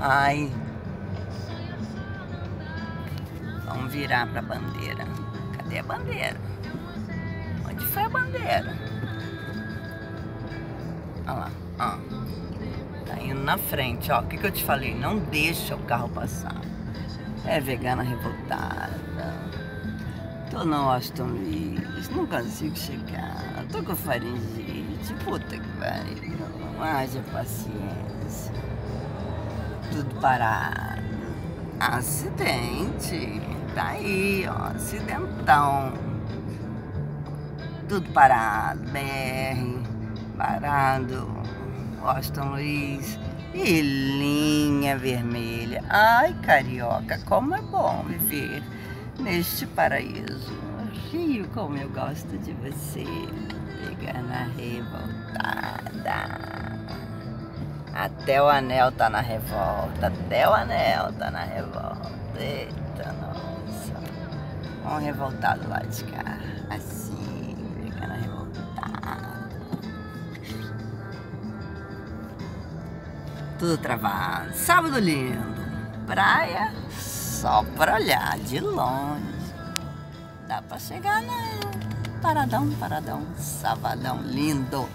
Ai. Vamos virar pra bandeira. Cadê a bandeira? Onde foi a bandeira? Olha lá, ó. Tá indo na frente, ó. O que, que eu te falei? Não deixa o carro passar. É vegana revoltada. Tô no Aston Luiz, não consigo chegar. Tô com faringite, puta que pariu. Haja paciência. Tudo parado. Acidente. Tá aí, ó. Acidentão. Tudo parado. BR. Parado. Aston Luiz. E linha vermelha. Ai, carioca, como é bom viver neste paraíso. Rio, como eu gosto de você. Vegana revoltada. Até o anel tá na revolta. Até o anel tá na revolta. Eita, nossa. Um revoltado lá de cá. Assim, vegana revoltada. Tudo travado. Sábado lindo. Praia só para olhar de longe. Dá para chegar lá. Paradão, paradão, sabadão lindo.